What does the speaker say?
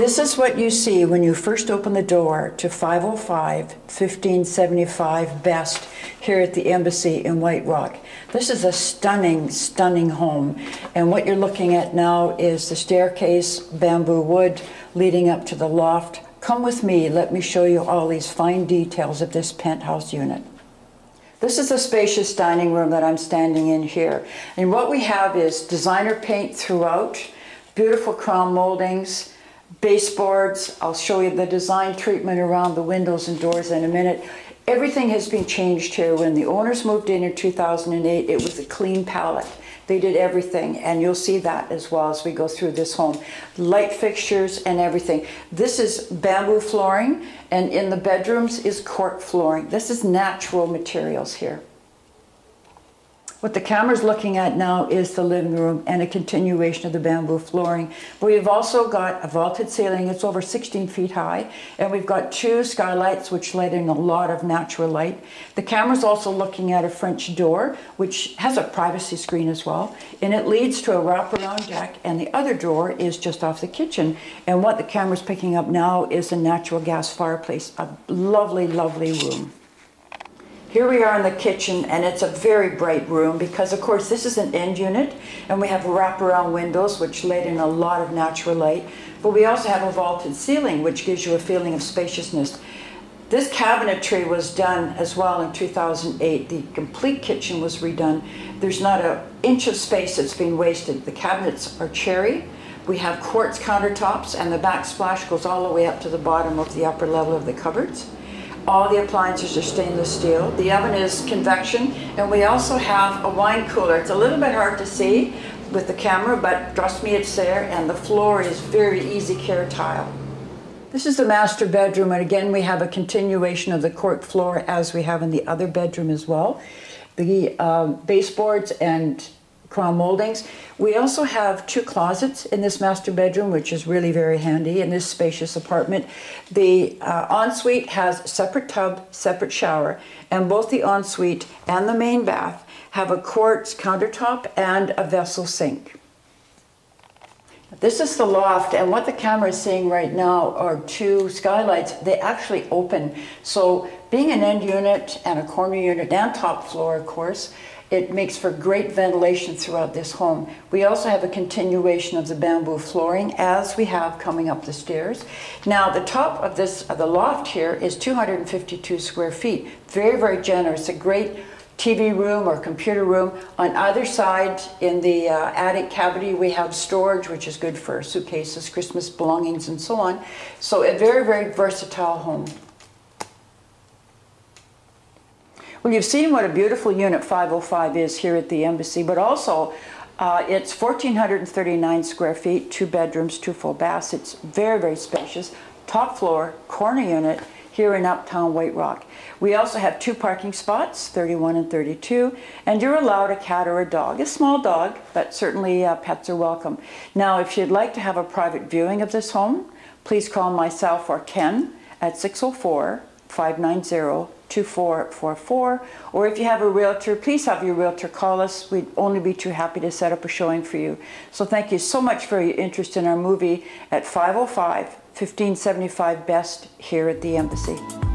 This is what you see when you first open the door to 505 1575 Best here at the Embassy in White Rock. This is a stunning, stunning home. And what you're looking at now is the staircase, bamboo wood leading up to the loft. Come with me, let me show you all these fine details of this penthouse unit. This is a spacious dining room that I'm standing in here. And what we have is designer paint throughout, beautiful crown moldings, baseboards. I'll show you the design treatment around the windows and doors in a minute. Everything has been changed here. When the owners moved in in 2008, it was a clean palette. They did everything, and you'll see that as well as we go through this home. Light fixtures and everything. This is bamboo flooring, and in the bedrooms is cork flooring. This is natural materials here. What the camera's looking at now is the living room and a continuation of the bamboo flooring. But we've also got a vaulted ceiling. It's over 16 feet high. And we've got two skylights which let in a lot of natural light. The camera's also looking at a French door which has a privacy screen as well. And it leads to a wraparound deck. And the other door is just off the kitchen. And what the camera's picking up now is a natural gas fireplace. A lovely, lovely room. Here we are in the kitchen and it's a very bright room because of course this is an end unit and we have wraparound windows which let in a lot of natural light but we also have a vaulted ceiling which gives you a feeling of spaciousness. This cabinetry was done as well in 2008. The complete kitchen was redone. There's not an inch of space that's been wasted. The cabinets are cherry. We have quartz countertops and the backsplash goes all the way up to the bottom of the upper level of the cupboards. All the appliances are stainless steel. The oven is convection, and we also have a wine cooler. It's a little bit hard to see with the camera, but trust me, it's there, and the floor is very easy care tile. This is the master bedroom, and again, we have a continuation of the cork floor as we have in the other bedroom as well. The uh, baseboards and crown moldings. We also have two closets in this master bedroom, which is really very handy in this spacious apartment. The uh, ensuite has separate tub, separate shower, and both the ensuite and the main bath have a quartz countertop and a vessel sink. This is the loft, and what the camera is seeing right now are two skylights. They actually open. So being an end unit and a corner unit and top floor, of course, it makes for great ventilation throughout this home. We also have a continuation of the bamboo flooring as we have coming up the stairs. Now the top of this, the loft here is 252 square feet. Very, very generous. A great TV room or computer room. On either side in the uh, attic cavity we have storage which is good for suitcases, Christmas belongings and so on. So a very, very versatile home. Well, you've seen what a beautiful unit 505 is here at the embassy, but also uh, it's 1,439 square feet, two bedrooms, two full baths. It's very, very spacious. Top floor, corner unit here in Uptown White Rock. We also have two parking spots, 31 and 32, and you're allowed a cat or a dog, a small dog, but certainly uh, pets are welcome. Now, if you'd like to have a private viewing of this home, please call myself or Ken at 604 590 2444. Or if you have a realtor, please have your realtor call us. We'd only be too happy to set up a showing for you. So thank you so much for your interest in our movie at 505 1575 Best here at the Embassy.